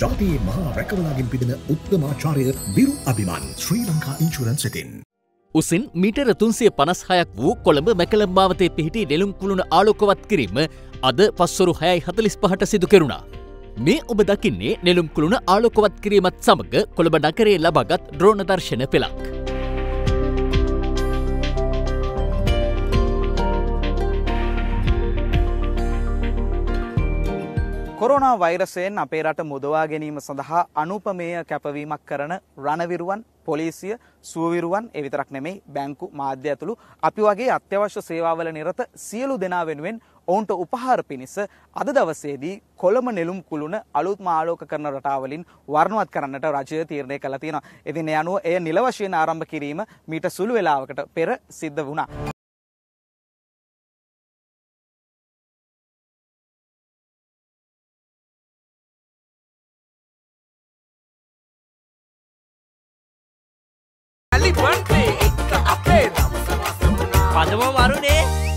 ජාතියේ මහා රැකවලාගෙන් පිදෙන උත්තමාචාරය විරු අභිමාන් ශ්‍රී ලංකා ඉන්ශුරන්ස් සිතින්. උසින් මීටර තුන්සිය පනස්හයක් වූ කොළඹ මැකළම් භාවතය පිහිටි නෙළුම් කුළුණ ආලෝකවත් කිරීම අද පස්සොරු හයයි හතලිස් පහට සිදු කෙරුණා. මේ ඔබ දකින්නේ නෙළුම් කුළුණ ආලෝකවත් කිරීමත් සමඟ කොළඹ නගරේ ලබගත් ද්‍රෝණ දර්ශන පෙළක්. කොරෝනා වෛරසයෙන් අපේ රට මුදවා ගැනීම සඳහා අනුපමේය කැපවීමක් කරන රණවිරුවන් පොලිසිය සුවවිරුවන් එවිතරක් නෙමෙයි බැංකු මාධ්‍ය ඇතුළු අපි වගේ අත්‍යවශ්‍ය සේවාවල නිරත සියලු දෙනා වෙනුවෙන් ඔවුන්ට උපහාර පිණිස අද දවසේදී කොළඹ නෙළුම් කුළුණ අලුත්ම ආලෝක කරන රටාවලින් වර්ණවත් කරන්නට රජය තීරණය කළා තියෙනවා. ඉතින් ඒ අනුව එය නිල වශයෙන් ආරම්භ කිරීම මීට සුළු වේලාවකට පෙර සිද්ධ වුණා. හැපි බර්ත්ඩේ එක අපේ නම් පදම වරුනේ